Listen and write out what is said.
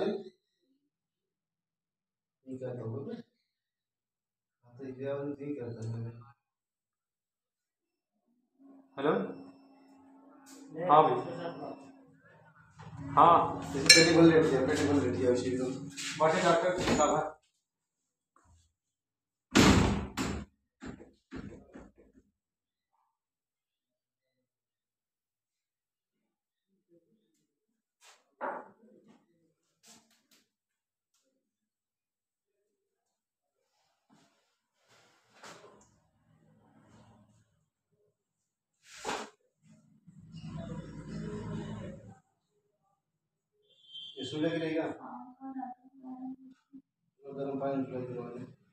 नहीं करता हूँ मैं तो नहीं करता मैं हेलो? हाँ भाई हाँ पेटीबल रेट दिया पेटीबल रेट दिया उसी को। बाटे डॉक्टर ये सुलह की रहेगा। गर्म पानी